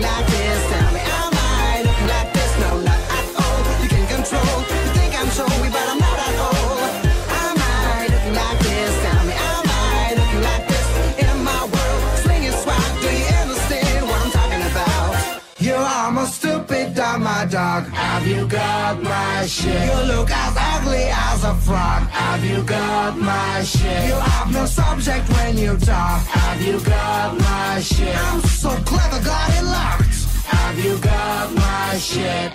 like this? Tell me, am I looking like this? No, not at all. You can control. You think I'm showy, but I'm not at all. Am I looking like this? Tell me, am I looking like this? In my world, swinging swag. Do you understand what I'm talking about? You are my stupid dumb, my dog. Have you got my shit? You look as ugly as a frog. Have you got my shit? You have no subject when you talk. Have you got my shit? You got my shit?